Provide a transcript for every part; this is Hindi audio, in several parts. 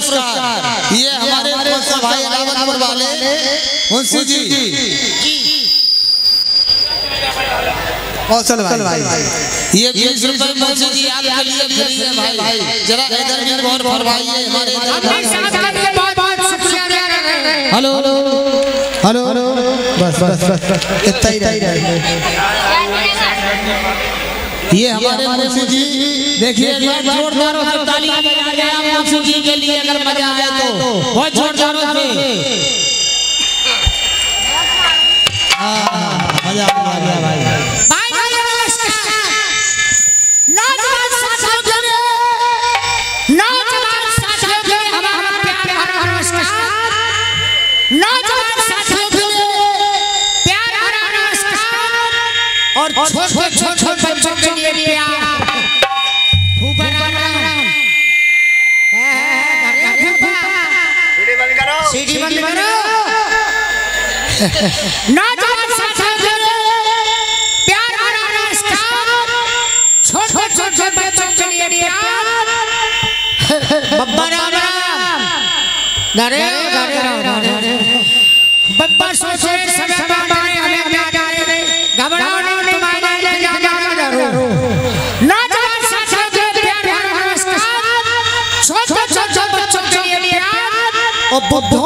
पुरस्कार। ये हमारे भाई रावतपुर वाले मुंशी जी। कौशल भाई। ये बीस रुपए मुंशी जी आपके लिए फ्री है भाई। जरा इधर भी गौर फरमाइए हमारे इधर। हेलो। हेलो। हेलो। बस बस बस। इतना ही रहे ये हमारे मुंशी जी देखिए एक बार जोरदारों से ताली बजाइए गया मुंशी जी के लिए अगर मज़ा आए तो। बहुत जोरदारों से हाँ मज़ा आ गया भाई नौजवान साथियों के लिए प्यार भरा नमस्कार छोटे छोटे बच्चों के लिए प्यार। बब्बा राम राम, नरे नरे नरे बब्बा सोचे समय बाबाने हमें प्यार करे घबराओ नहीं तुम्हारे लिए जाना डरो नौजवान साथियों के लिए प्यार भरा नमस्कार छोटे छोटे बच्चों के लिए प्यार। और बुद्धों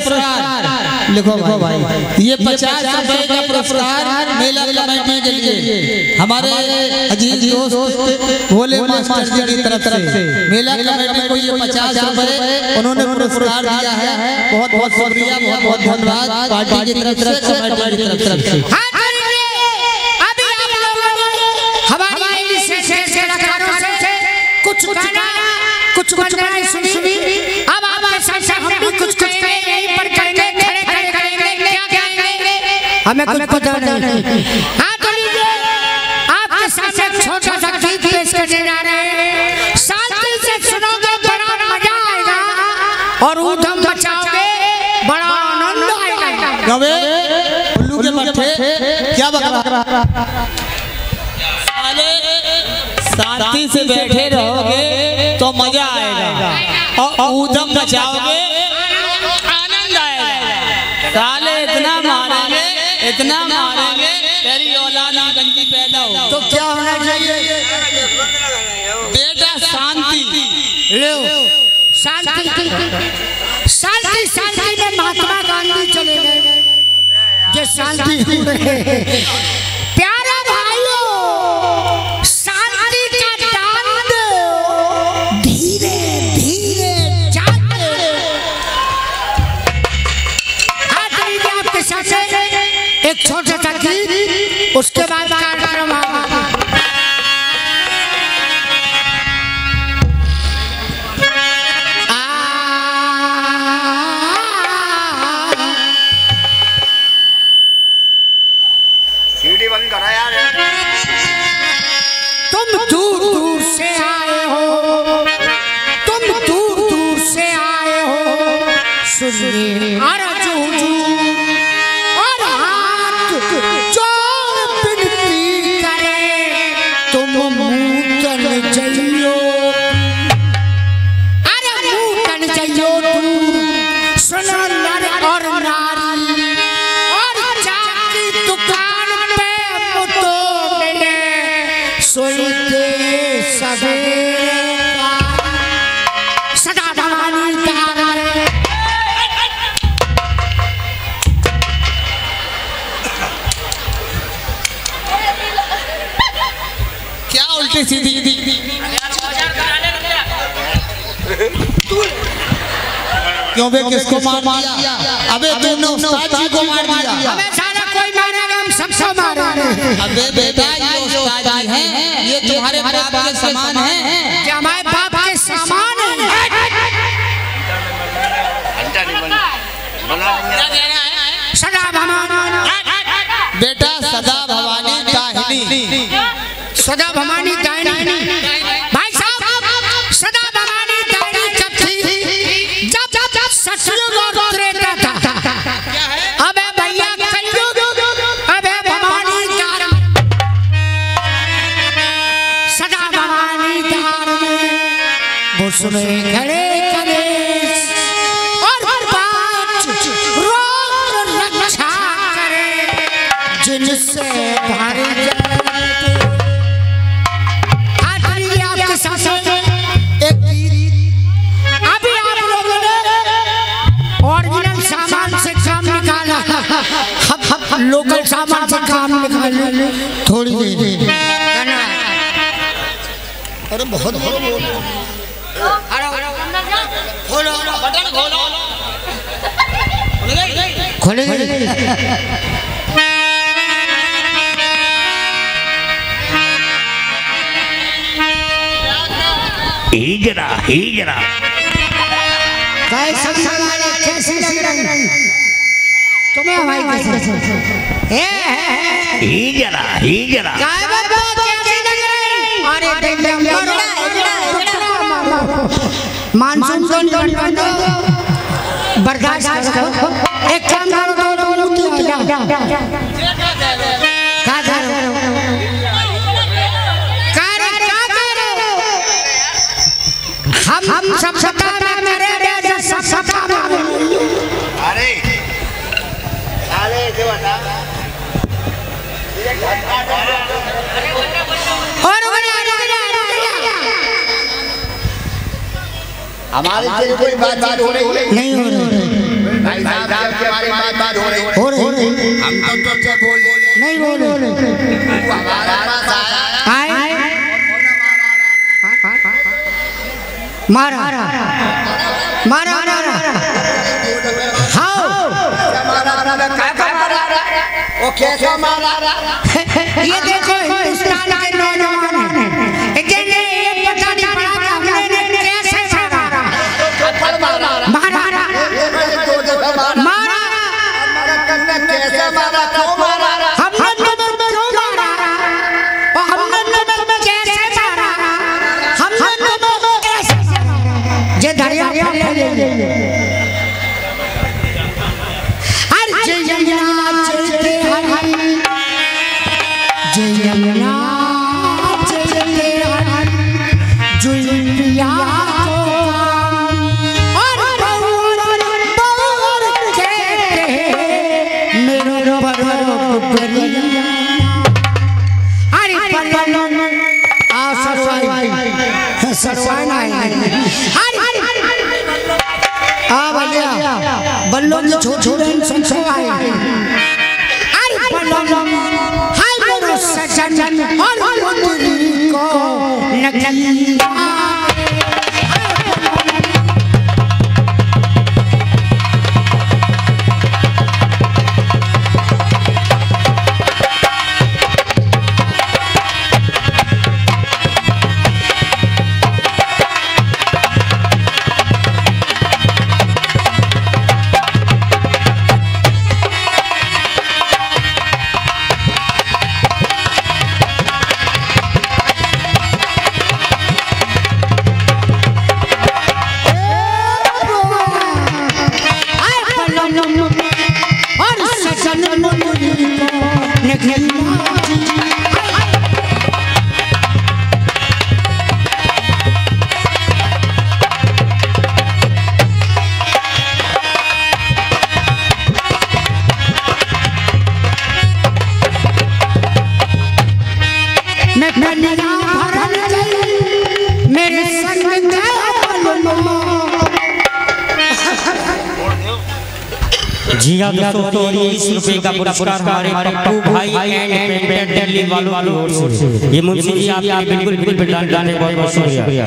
पुरस्कार। लिखो भाई। ये पचास रुपए का पुरस्कार मेला कमेटी के लिए। हमारे अज़ीज़ दोस्त भोले मास्टर जी की तरफ़ से। मेला कमेटी को ये पचास रुपए उन्होंने पुरस्कार दिया है। बहुत बहुत शुक्रिया बहुत बहुत धन्यवाद। पार्टी की तरफ़ से कमेटी की तरफ़ से। कुछ गाना कुछ बजाए सुनी हमें कुछ पता नहीं। हाथ ताली दीजिए आपके साथ एक छोटा सा गीत पेश करने जा रहे हैं। शांति से सुनोगे बड़ा मज़ा आएगा। और ऊधम बचाओगे बड़ा आनंद आएगा। गवे उल्लू के मट्ठे क्या बक रहा साले शांति से बैठे रहोगे तो मज़ा आएगा। और ऊधम बचाओगे इतना मारेंगे तेरी औलाद में गंदी पैदा हो तो क्या होना चाहिए? बेटा शांति। लो शांति शांति शांति में महात्मा गांधी चले गए। जो शांति हो रहे उसके बाद क्या उल्टी सीधी। क्यों बे किसको मार दिया? अबे तूने उस्ताद जी को मार दिया। अबे सारा कोई मारेगा हम सब सब मारेंगे अबे बेटा ये उस्ताद जी हैं ये तुम्हारे बाप के समान हैं। कि सदा भवानी दायनी। भाई साहब, सदा भवानी दायनी जब थी, जब जब ससुर था। अब है भैया कलयुग भवानी दार सदा भवानी दार में खड़े। लोकल सामान से काम निकाले थोड़ी देर। गाना अरे बहुत। बहुत खोलो। बटन खोलो। खोले गए? हीजरा हीजरा कैसे कैसे लग रही? तुम्हें हमारी कैसे ए हीजरा हीजरा काय बाबा कैसी लग रही अरे दिगंबर मानसून तो नहीं बर्दाश्त करो। एक काम करो तो दोनों जा का करो करे का करो हम हम सब हमारी से कोई बातचीत हो रही है नहीं हो रही। भाई साहब से हमारी बात हो रही है हो रही हम तो तुझसे बोल नहीं हो रही। तू हमारे पास आया आए मारा। मारा। मारा हाओ। मारा मैं क्या क्या मारा? वो कैसा मारा? ये देखो। बल्लो की छोट छोट को जी हाँ दोस्तों और ये इस रुपए का पुरस्कार हमारे पप्पू भाई एंड पेंटेड दिल्ली वालों की ओर से। ये मुंशी जी आपके बिल्कुल बिल्कुल प्रदान करने बहुत बहुत शुक्रिया।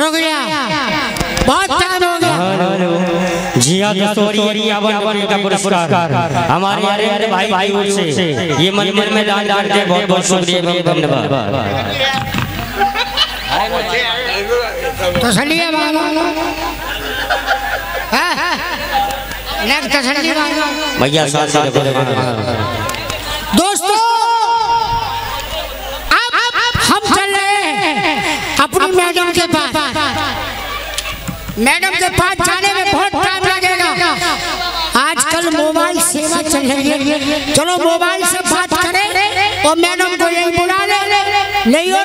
रुक गया बहुत टाइम हो गया जिया अवन का पुरस्कार हमारे अरे भाई भाई से ये मंदिर में दान दान के बहुत बहुत शुक्रिया धन्यवाद तो चलिए भैया साथ साथ देखो देखो दोस्तों अब हम चल रहे हैं अपनी मैडम के पास मैडम के पास जाने में बहुत टाइम लगेगा। आजकल मोबाइल सेवा चल रही है। चलो मोबाइल से बात करें और मैडम को यही बुला ले। नहीं हो